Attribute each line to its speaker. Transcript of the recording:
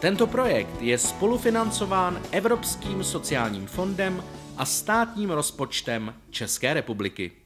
Speaker 1: Tento projekt je spolufinancován Evropským sociálním fondem a státním rozpočtem České republiky.